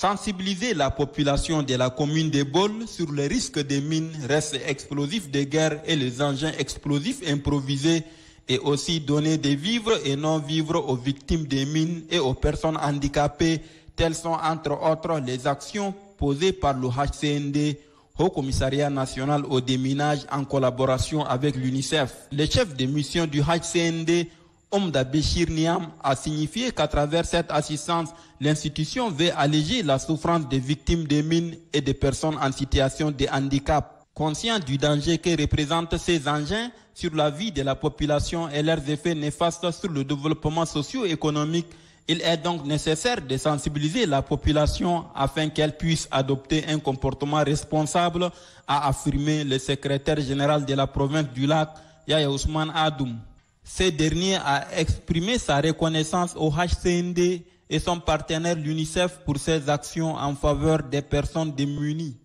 Sensibiliser la population de la commune de Bol sur les risques des mines, restes explosifs de guerre et les engins explosifs improvisés et aussi donner des vivres et non-vivres aux victimes des mines et aux personnes handicapées. Telles sont entre autres les actions posées par le HCND, Haut Commissariat national au déminage en collaboration avec l'UNICEF. Le chef de mission du HCND, Omda Béchir Niam, a signifié qu'à travers cette assistance, l'institution veut alléger la souffrance des victimes des mines et des personnes en situation de handicap. Conscient du danger que représentent ces engins sur la vie de la population et leurs effets néfastes sur le développement socio-économique, il est donc nécessaire de sensibiliser la population afin qu'elle puisse adopter un comportement responsable, a affirmé le secrétaire général de la province du lac, Yaya Ousmane Adoum. Ce dernier a exprimé sa reconnaissance au HCND et son partenaire l'UNICEF pour ses actions en faveur des personnes démunies.